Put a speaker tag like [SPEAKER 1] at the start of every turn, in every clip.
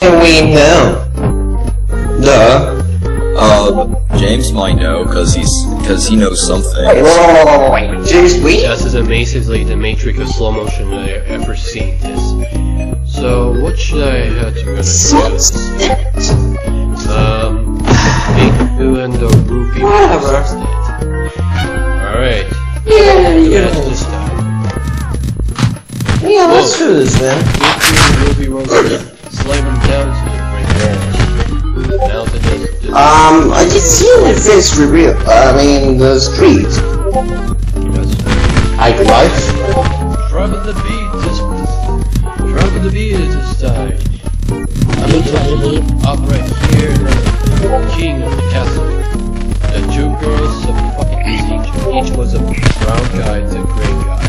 [SPEAKER 1] we know? Duh.
[SPEAKER 2] Uh, James might know, cause he's, cause he knows something.
[SPEAKER 1] Wait, wait, wait, wait, wait, wait. James, we?
[SPEAKER 3] This is amazingly the matrix of slow motion that I've ever seen this. So, what should I have to do
[SPEAKER 1] What's?
[SPEAKER 3] Um, Big and the Ruby
[SPEAKER 1] Whatever.
[SPEAKER 3] Alright,
[SPEAKER 1] Yeah, yeah.
[SPEAKER 3] this.
[SPEAKER 1] Yeah, let's do this, man.
[SPEAKER 3] Ruby Ruby Rose
[SPEAKER 1] Um, I did see the face reveal. I mean, the street.
[SPEAKER 3] yes.
[SPEAKER 1] I.
[SPEAKER 3] Driving the the. I'm right here the king of the castle. The two girls of fucking each, each was a brown guy and a gray guy.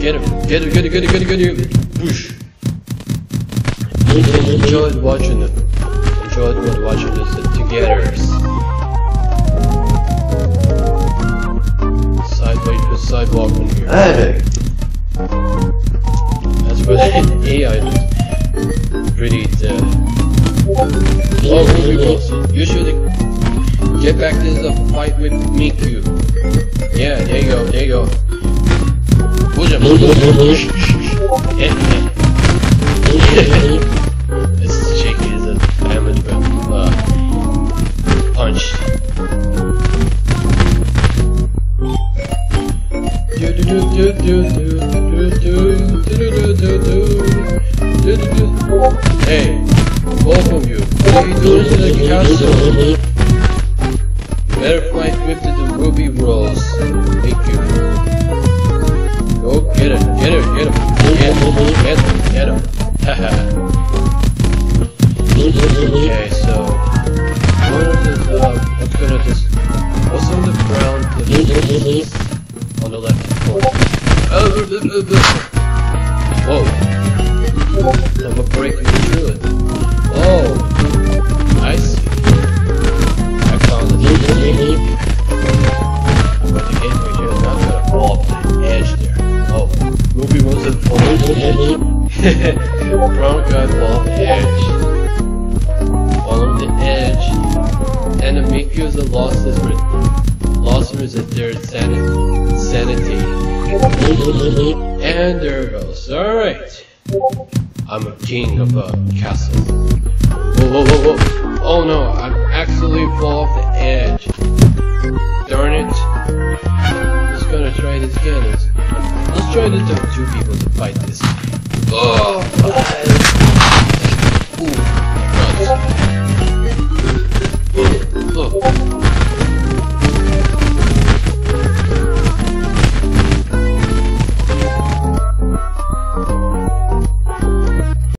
[SPEAKER 3] Get him, get him, get him, get him, get him, get him. Enjoyed watching it. Enjoyed watching this together. Sideways to sidewalk in here.
[SPEAKER 1] Hey.
[SPEAKER 3] That's where the AI pretty uh Oh, you should get back to the fight with Miku. Yeah, there you go, there you go. Push him. Hey, both of you, what are you doing to the castle? Oh. Whoa. I'm breaking through it. Oh. See. I found the But the gateway here is not gonna fall off the edge there. Oh. Ruby wasn't falling off the edge. Brown guy fall off the edge. Follow the edge. And the Miku's a lost his lost his their sanity. sanity. And alright. I'm a king of a castle. Whoa, whoa, whoa, whoa. Oh no, I'm actually fall off the edge. Darn it. Let's just gonna try this again. Let's, let's try to talk two people to fight this. Oh, Ooh,